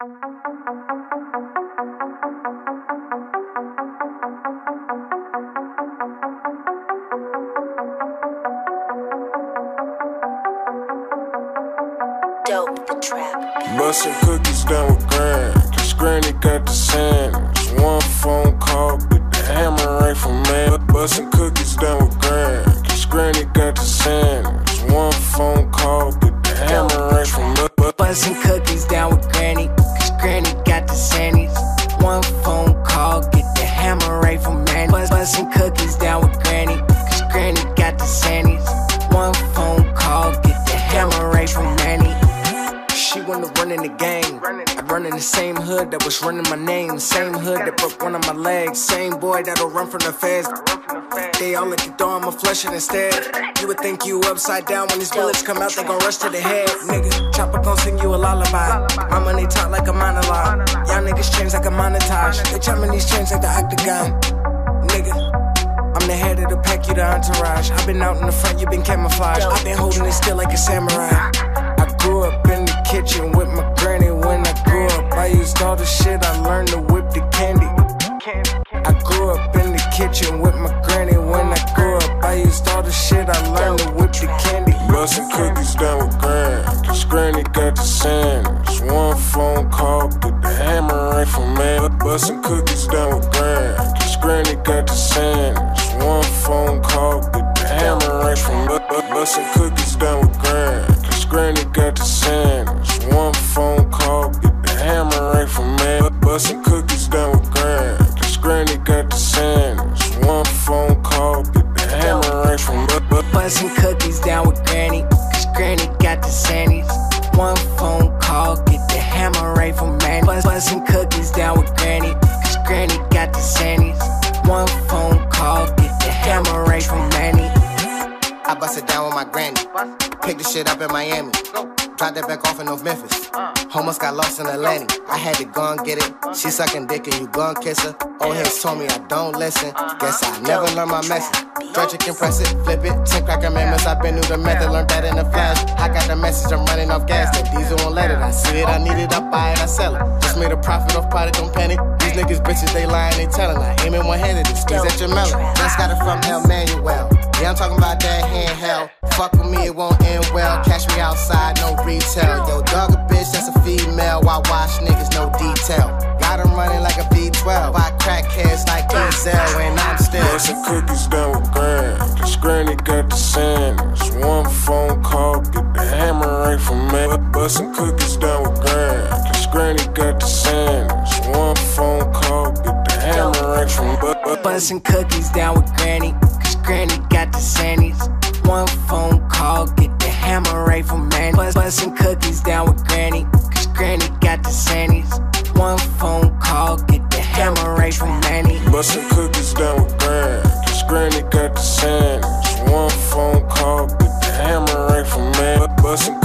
Dope the trap. Bustin' cookies down with Gran, cause Granny got the sandwich. One phone call, get the hammer right from man. Bustin' cookies down with Gran, cause Granny got the sandwich. One phone call, get the hammer right from man. Bustin' cookies the same hood that was running my name. Same hood that broke one of my legs. Same boy that'll run from the feds. They all at the door, I'ma flush it instead. You would think you upside down when these bullets come out, they gon' rush to the head. Nigga, chopper gon' sing you a lullaby. My money talk like a monologue. Y'all niggas change like a montage. They jumping these chains like the octagon. Nigga, I'm the head of the pack, you the entourage. I've been out in the front, you been camouflaged. I've been holding it still like a samurai. I grew up in the kitchen with my granny I used all the shit I learned to whip the candy. I grew up in the kitchen with my granny when I grew up. I used all the shit I learned to whip the candy. Bustin' cookies down with Gran, cause Granny got the sandwich. One phone call, get the hammer right from man. Bustin' cookies down with Gran, cause Granny got the sandwich. One phone call, get the hammer right from man. Bustin' cookies down with Gran, cause Granny got the sandwich. Cookies down with Granny, cause Granny got the Xannys. One phone call, get the hammer right from Manny. Buzz, bustin' cookies down with Granny, cause Granny got the Xannys. One phone call, get the hammer right from Manny. I bust it down with my granny. Pick the shit up in Miami. Dropped that back off in North Memphis. Almost got lost in Atlanta. I had to go and get it. She sucking dick and you gon' kiss her. Old heads told me I don't listen. Guess I never learned my message. Stretch it, compress it, flip it. Ten Crack Commandments. I've been through the method, learned that in a flash. I got the message, I'm running off gas. That diesel won't let it. I see it, I need it, I buy it, I sell it. Just made a profit off product, don't panic. These niggas bitches, they lying, they telling. I aim in one handed, and squeeze at your melon. Just got it from El Manuel. Yeah, I'm talking about that handheld. Fuck with me, it won't end well. Catch me outside, no retail. Yo, dog a bitch, that's a female. Why wash niggas, no detail. Got 'em running like a B12. I crack heads like Denzel, and I'm still. Bustin' cookies Bustin' cookies down with Gran, cause Granny got the sandwich. One phone call, get the hammer right from man. Bustin' cookies down with Granny, cause Granny got the Xannys. One phone call, get the hammer right from Manny. Buzz, bustin' cookies down with Granny, cause Granny got the Xannys. One phone call, get the hammer right from Manny. Bustin' cookies down with Gran, cause Granny got the sandwich. One phone call, get the hammer right from man. Bustin'